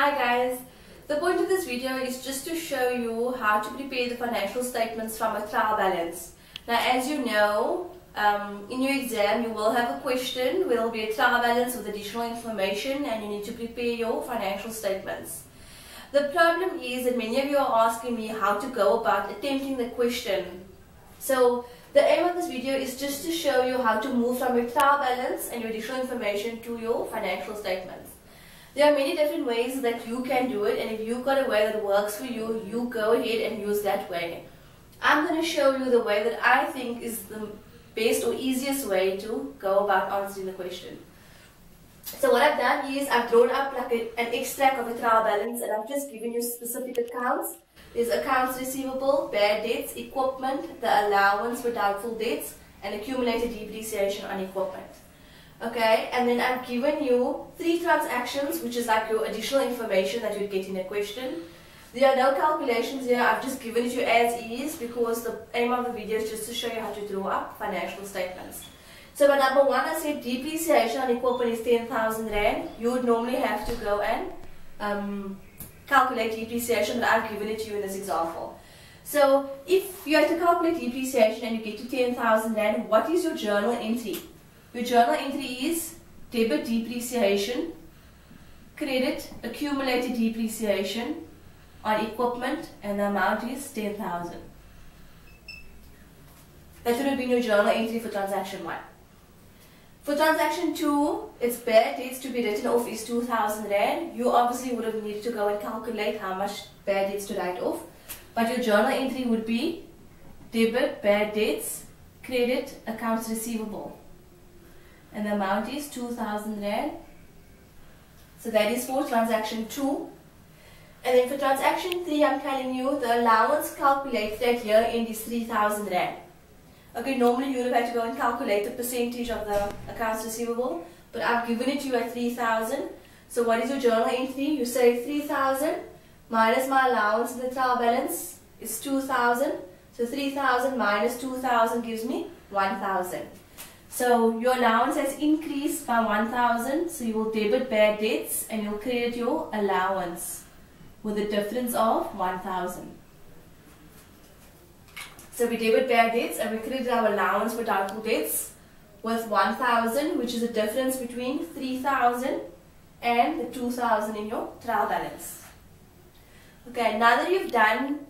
Hi guys, the point of this video is just to show you how to prepare the financial statements from a trial balance. Now as you know, um, in your exam you will have a question there will be a trial balance with additional information and you need to prepare your financial statements. The problem is that many of you are asking me how to go about attempting the question. So the aim of this video is just to show you how to move from your trial balance and your additional information to your financial statements. There are many different ways that you can do it and if you've got a way that works for you, you go ahead and use that way. I'm going to show you the way that I think is the best or easiest way to go about answering the question. So what I've done is I've drawn up like a, an extract of a trial balance and I've just given you specific accounts is accounts receivable, bad debts, equipment, the allowance for doubtful debts, and accumulated depreciation on equipment. Okay, and then I've given you three transactions, which is like your additional information that you'd get in a question. There are no calculations here, I've just given it to you as is because the aim of the video is just to show you how to draw up financial statements. So by number one, I said depreciation on equipment is 10,000 Rand. You would normally have to go and um, calculate depreciation, but I've given it to you in this example. So if you have to calculate depreciation and you get to 10,000 Rand, what is your journal entry? Your journal entry is debit depreciation, credit accumulated depreciation on equipment, and the amount is 10,000. That would have been your journal entry for transaction 1. For transaction 2, its bad debts to be written off is 2000 Rand. You obviously would have needed to go and calculate how much bad debts to write off. But your journal entry would be debit, bad debts, credit, accounts receivable. And the amount is 2000 Rand. So that is for transaction 2. And then for transaction 3, I'm telling you the allowance calculated at year end is 3000 Rand. Okay, normally you would have to go and calculate the percentage of the accounts receivable, but I've given it to you at 3,000. So what is your journal entry? You say 3,000 minus my allowance in the trial balance is 2,000. So 3,000 minus 2,000 gives me 1,000. So your allowance has increased by 1,000. So you will debit bad debts and you'll credit your allowance with a difference of 1,000. So we debit bad debts and we credit our allowance for doubtful debts with 1000 which is the difference between 3000 and the 2000 in your trial balance. Okay, now that you've done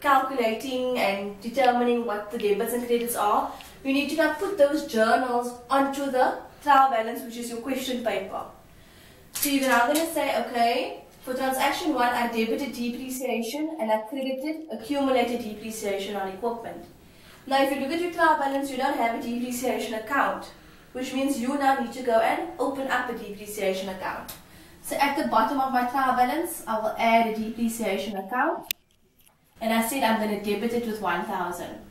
calculating and determining what the debits and credits are, you need to now put those journals onto the trial balance which is your question paper. So you're now going to say, okay, for transaction 1, I debited depreciation and I credited accumulated depreciation on equipment. Now if you look at your trial balance, you don't have a depreciation account, which means you now need to go and open up a depreciation account. So at the bottom of my trial balance, I will add a depreciation account. And I said I'm going to debit it with 1000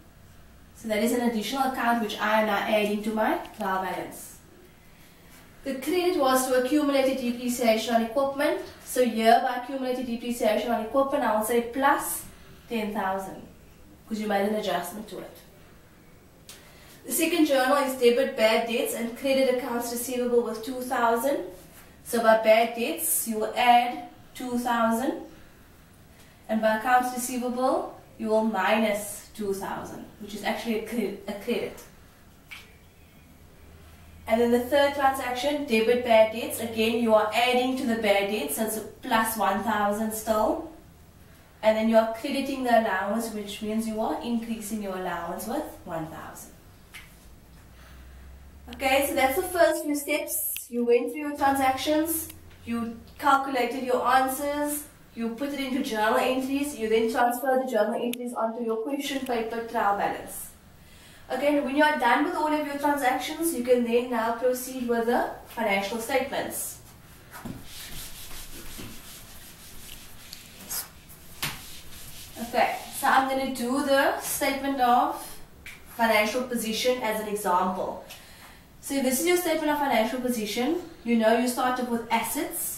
So that is an additional account which I am now adding to my trial balance. The credit was to accumulated depreciation on equipment. So here by accumulated depreciation on equipment, I will say plus 10,000 because you made an adjustment to it. The second journal is debit bad debts and credit accounts receivable with 2,000. So by bad debts, you will add 2,000. And by accounts receivable, you will minus 2,000, which is actually a, credit. And then the third transaction, debit bad debts. Again, you are adding to the bad debts, so it's plus 1,000 still. And then you are crediting the allowance, which means you are increasing your allowance with 1,000. Okay, so that's the first few steps. You went through your transactions, you calculated your answers, you put it into journal entries, you then transfer the journal entries onto your question paper trial balance. Again, when you are done with all of your transactions, you can then now proceed with the financial statements. Okay, so I'm going to do the statement of financial position as an example. So this is your statement of financial position. You know you started with assets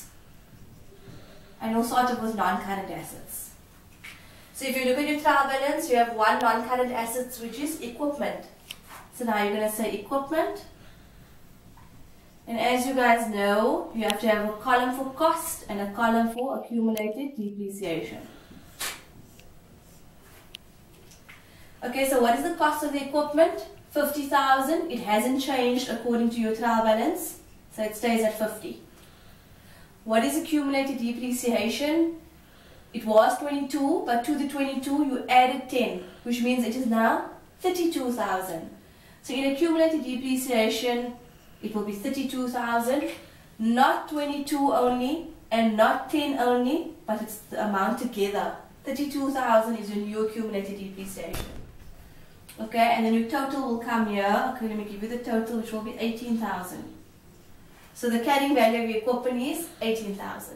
start off with non-current assets. So if you look at your trial balance, you have one non-current assets which is equipment. So now you're going to say equipment. And as you guys know, you have to have a column for cost and a column for accumulated depreciation. Okay, so what is the cost of the equipment? 50,000. It hasn't changed according to your trial balance. So it stays at 50. What is accumulated depreciation? It was 22, but to the 22 you added 10, which means it is now 32,000. So in accumulated depreciation, it will be 32,000, not 22 only and not 10 only, but it's the amount together. 32,000 is your new accumulated depreciation. Okay, and then your total will come here. Okay, let me give you the total, which will be 18,000. So the carrying value of your equipment is 18,000.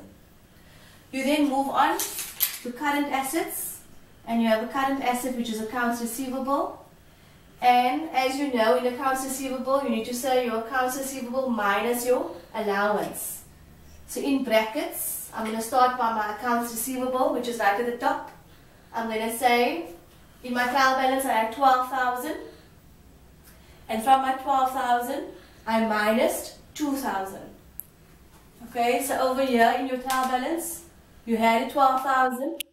You then move on to current assets, and you have a current asset which is accounts receivable. And as you know, in accounts receivable, you need to say your accounts receivable minus your allowance. So in brackets, I'm going to start by my accounts receivable, which is right at the top. I'm going to say, in my trial balance, I have 12,000. And from my 12,000, I minus 2,000. Okay, so over here in your trial balance, you had 12,000.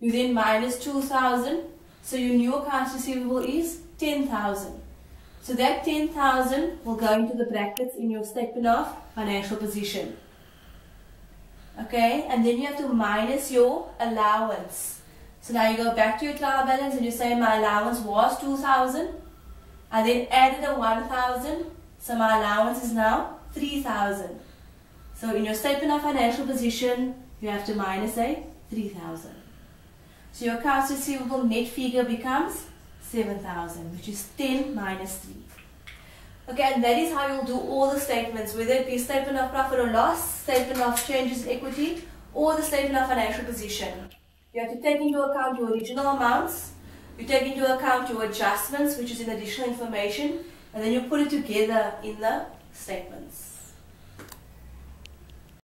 You then minus 2,000. So your new accounts receivable is 10,000. So that 10,000 will go into the brackets in your statement of financial position. Okay, and then you have to minus your allowance. So now you go back to your trial balance and you say my allowance was 2,000. I then added a 1,000. So my allowance is now 3,000. So in your statement of financial position, you have to minus a 3,000. So your accounts receivable net figure becomes 7,000, which is 10 minus 3. Okay, and that is how you'll do all the statements, whether it be statement of profit or loss, statement of changes in equity, or the statement of financial position. You have to take into account your original amounts, you take into account your adjustments, which is in additional information, and then you put it together in the statements.